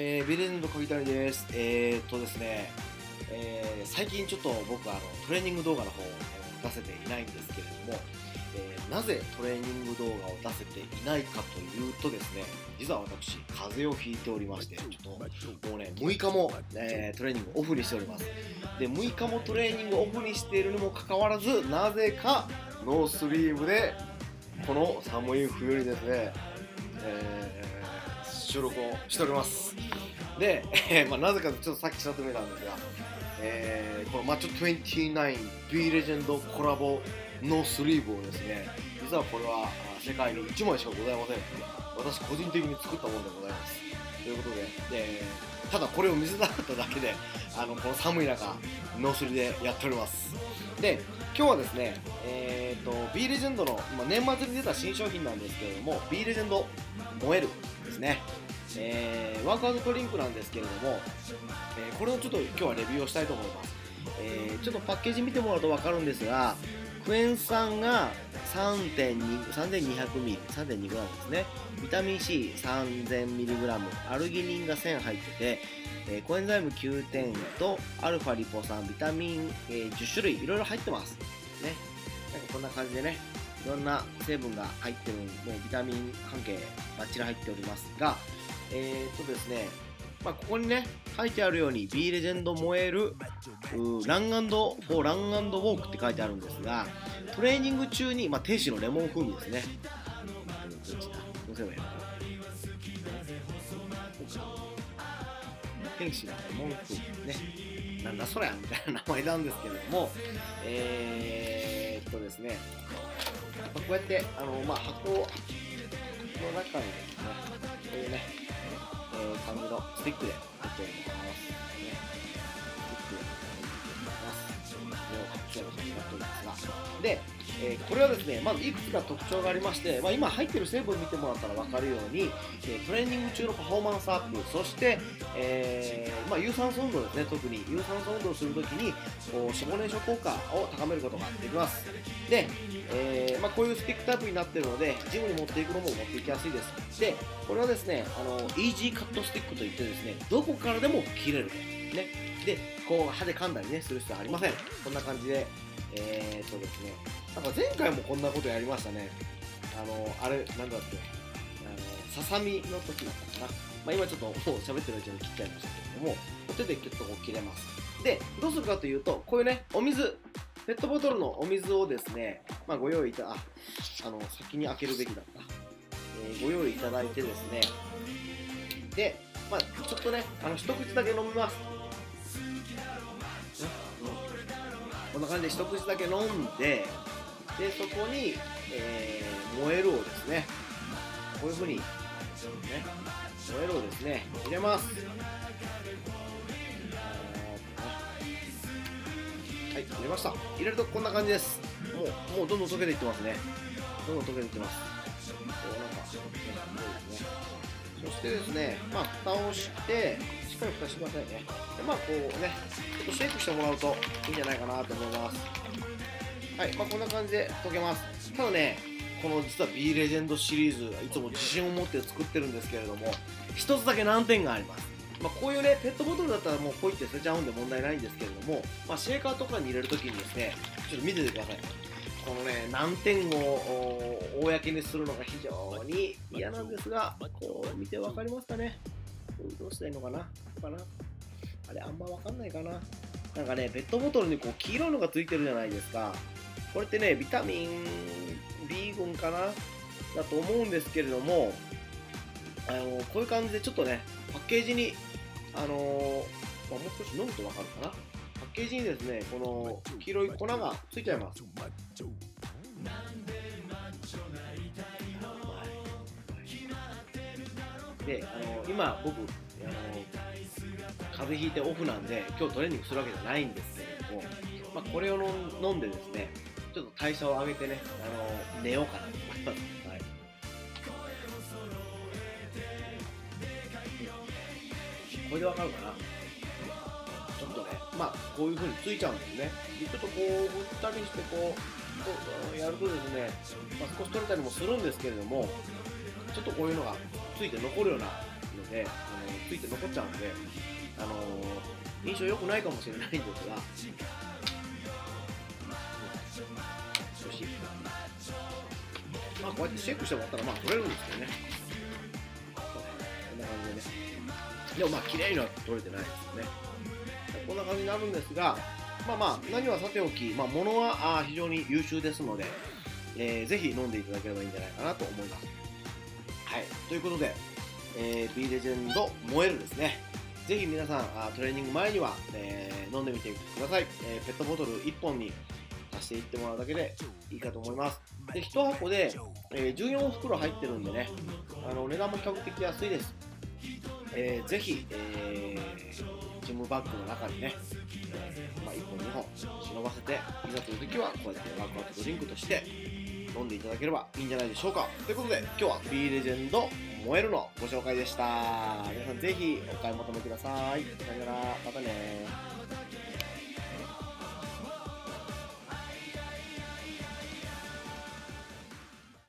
えー、ビレンド鍵谷です。えー、っとですね、えー最近ちょっと僕あのトレーニング動画の方を出せていないんですけれども、えーなぜトレーニング動画を出せていないかというとですね、実は私、風邪をひいておりまして、ちょっともうね、6日も、えトレーニングオフにしております。で、6日もトレーニングオフにしているにもかかわらず、なぜかノースリーブで、この寒い冬にですね、えー収録をしております。で、えーまあ、なぜかちょっとさっきちらっと見たんですが、えーこのマッチョ 29B レジェンドコラボのスリーブをですね、実はこれは世界に1枚しかございません。私個人的に作ったものでございます。ということで、でただこれを見せたかっただけで、あのこの寒い中、ノースリでやっております。で、今日はですね、えー、と B レジェンドの、まあ、年末に出た新商品なんですけれども、B レジェンド燃えるですね。えーワークアウトドリンクなんですけれども、えーこれをちょっと今日はレビューをしたいと思います、えーちょっとパッケージ見てもらうと分かるんですがクエン酸が3.2 3200ミリ 3.2g ですね。ビタミン C3000mg アルギニンが1000入ってて、えコエンザイム9点とアルファリポ酸ビタミン、え10種類いろいろ入ってます。ね。なんかこんな感じでねいろんな成分が入ってるもうビタミン関係バッチリ入っておりますがえー、っとですね、まあ、ここにね、書いてあるように B レジェンド燃えるランフォーランウォークって書いてあるんですが、トレーニング中に、まあ、天使のレモン風味ですね。どうすればいいの天使のレモン風味ね。なんだそりゃみたいな名前なんですけれども、えー、っとですね、こうやって、あの、まあ、箱の中にですね、こういうね、えー、感じのスティックで入っております。ね、れを隠しや写真になっておりますが、で、えーこれはですね、まずいくつか特徴がありまして、まあ、今入ってる成分見てもらったら分かるように、えートレーニング中のパフォーマンスアップ、そして、えーまあ、有酸素運動ですね、特に有酸素運動をするときに、こう脂肪燃焼効果を高めることができます。で、えーまあ、こういうスティックタイプになっているので、ジムに持っていくのも持っていきやすいです。で、これはですね、あのイージーカットスティックといってですね、どこからでも切れる。ね。で、こう歯で噛んだりね、する必要はありません。こんな感じで、えー、っとですね、なんか前回もこんなことやりましたね。あの、あれ、なんだっけ、あの、ささみの時だったかな。まあ、今ちょっともう喋ってるうちに切っちゃいましたけれども、手でキュッとこう切れます。で、どうするかというと、こういうね、お水、ペットボトルのお水をですね、まあ、ご用意いた、あ、あの、先に開けるべきだった。えーご用意いただいてですね、で、まあ、ちょっとね、あの、一口だけ飲みます。こんな感じで一口だけ飲んで、で、そこに、えー燃えるをですね、こういうふうに、ね、燃えるをですね、入れます。はい、入れました。入れるとこんな感じです。もう、もうどんどん溶けていってますね。どんどん溶けていってます。こうなんか、ねすごいですね。そしてですね、まあ、蓋をして、しっかり蓋してくださいね。で、まあ、こうね、ちょっとシェイクしてもらうといいんじゃないかなと思います。はい、まあ、こんな感じで溶けます。ただね、この実は B レジェンドシリーズ、いつも自信を持って作ってるんですけれども、一つだけ難点があります。まあ、こういうね、ペットボトルだったらもうポイって捨てちゃうんで問題ないんですけれども、まあ、シェーカーとかに入れるときにですね、ちょっと見ててください。このね、難点をお公にするのが非常に嫌なんですが、こう見てわかりますかねどうしたらいいのかなかなあれ、あんまわかんないかななんかね、ペットボトルにこう黄色いのがついてるじゃないですか。これってね、ビタミン B 群かなだと思うんですけれども、あのこういう感じでちょっとね、パッケージに、あのまあ、もう少し飲むとわかるかな。パッケージにですね、この黄色い粉がついちゃいます。で、あの今僕、あの風邪ひいてオフなんで、今日トレーニングするわけじゃないんですけれども、まあ、これを飲んでですね、ちょっと代謝を上げてね、あの寝ようかなと思います。はいこれでわかるかな？ちょっとね、まあ、こういう風についちゃうんですね。ちょっとこう、振ったりして、こうやるとですね、まあ、少し取れたりもするんですけれども、ちょっとこういうのがついて残るようなので、あのついて残っちゃうので、あの印象良くないかもしれないんですが、よし。まあ、こうやってシェイクしてもらったら、まあ、取れるんですけどね。こんな感じでね。でもまあ、綺麗には取れてないですよね。こんな感じになるんですが、まあまあ、何はさておき、まあ、物は非常に優秀ですので、えー、ぜひ飲んでいただければいいんじゃないかなと思います。はい、ということで、えー、B レジェンド燃えるですね。ぜひ皆さん、あトレーニング前には、えー、飲んでみてください、えー。ペットボトル1本に足していってもらうだけでいいかと思います。で、1箱で、えー、14袋入ってるんでね、あの値段も比較的安いです。えー、ぜひ、えー、ジムバッグの中にね、えーまあ、1本2本忍ばせて、いざという時はこうやってワークアウトドリンクとして飲んでいただければいいんじゃないでしょうか。ということで、今日は B レジェンド燃えるのご紹介でした。皆さんぜひお買い求めください。さよなら、またね